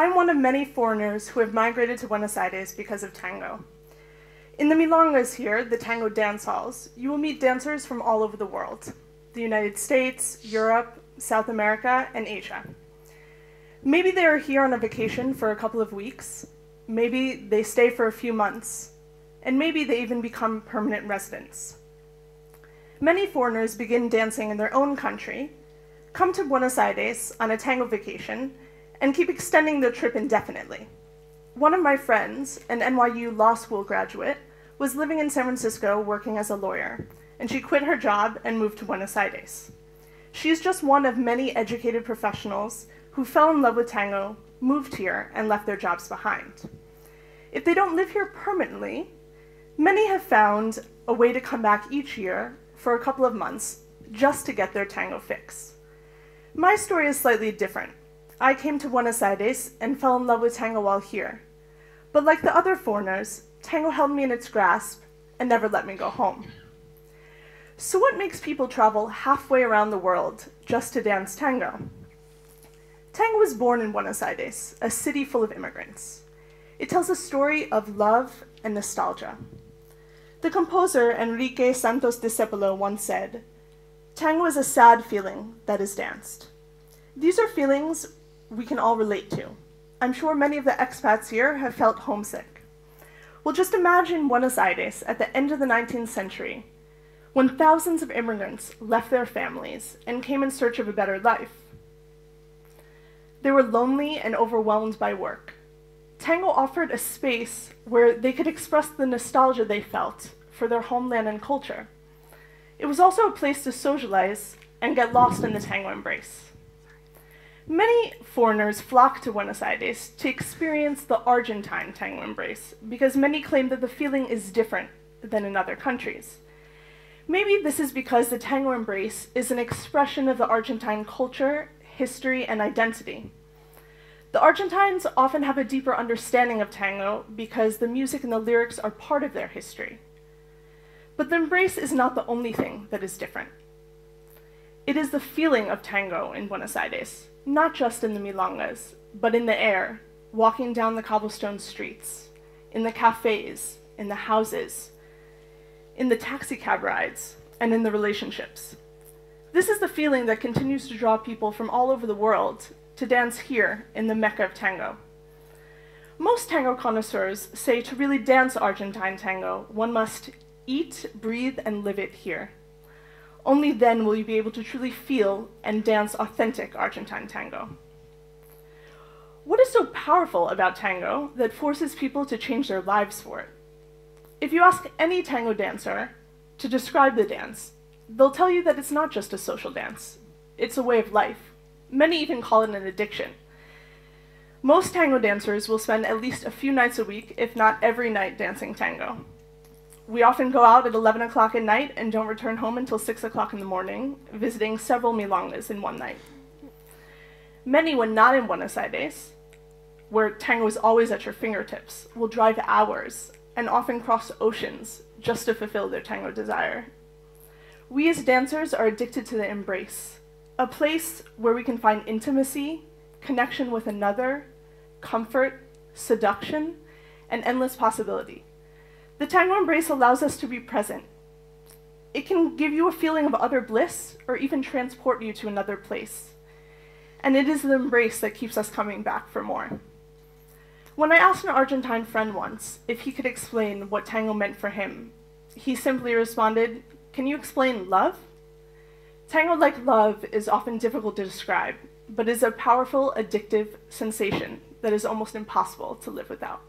I'm one of many foreigners who have migrated to Buenos Aires because of tango. In the milongas here, the tango dance halls, you will meet dancers from all over the world the United States, Europe, South America, and Asia. Maybe they are here on a vacation for a couple of weeks, maybe they stay for a few months, and maybe they even become permanent residents. Many foreigners begin dancing in their own country, come to Buenos Aires on a tango vacation, and keep extending their trip indefinitely. One of my friends, an NYU law school graduate, was living in San Francisco working as a lawyer, and she quit her job and moved to Buenos Aires. She's just one of many educated professionals who fell in love with tango, moved here, and left their jobs behind. If they don't live here permanently, many have found a way to come back each year for a couple of months just to get their tango fix. My story is slightly different. I came to Buenos Aires and fell in love with tango while here. But like the other foreigners, tango held me in its grasp and never let me go home. So, what makes people travel halfway around the world just to dance tango? Tango was born in Buenos Aires, a city full of immigrants. It tells a story of love and nostalgia. The composer Enrique Santos Discépolo once said, Tango is a sad feeling that is danced. These are feelings we can all relate to. I'm sure many of the expats here have felt homesick. Well, just imagine Buenos Aires at the end of the 19th century, when thousands of immigrants left their families and came in search of a better life. They were lonely and overwhelmed by work. Tango offered a space where they could express the nostalgia they felt for their homeland and culture. It was also a place to socialize and get lost in the tango embrace. Many foreigners flock to Buenos Aires to experience the Argentine tango embrace because many claim that the feeling is different than in other countries. Maybe this is because the tango embrace is an expression of the Argentine culture, history, and identity. The Argentines often have a deeper understanding of tango because the music and the lyrics are part of their history. But the embrace is not the only thing that is different. It is the feeling of tango in Buenos Aires not just in the milongas, but in the air, walking down the cobblestone streets, in the cafes, in the houses, in the taxicab rides, and in the relationships. This is the feeling that continues to draw people from all over the world to dance here in the Mecca of tango. Most tango connoisseurs say to really dance Argentine tango, one must eat, breathe, and live it here. Only then will you be able to truly feel and dance authentic Argentine tango. What is so powerful about tango that forces people to change their lives for it? If you ask any tango dancer to describe the dance, they'll tell you that it's not just a social dance, it's a way of life. Many even call it an addiction. Most tango dancers will spend at least a few nights a week, if not every night, dancing tango. We often go out at 11 o'clock at night and don't return home until 6 o'clock in the morning, visiting several milongas in one night. Many, when not in Buenos Aires, where tango is always at your fingertips, will drive hours and often cross oceans just to fulfill their tango desire. We as dancers are addicted to the embrace, a place where we can find intimacy, connection with another, comfort, seduction, and endless possibility. The tango embrace allows us to be present. It can give you a feeling of other bliss or even transport you to another place. And it is the embrace that keeps us coming back for more. When I asked an Argentine friend once if he could explain what tango meant for him, he simply responded, Can you explain love? Tango, like love, is often difficult to describe, but is a powerful, addictive sensation that is almost impossible to live without.